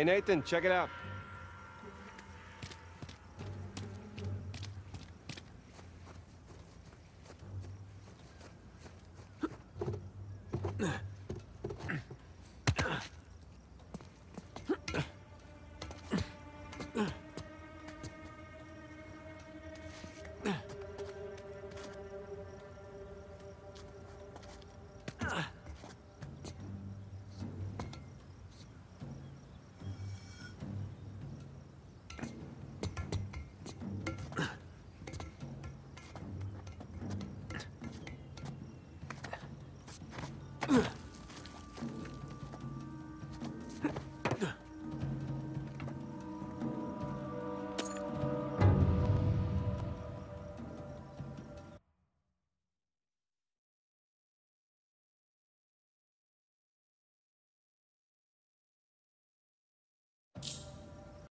Hey, Nathan, check it out. Ugh.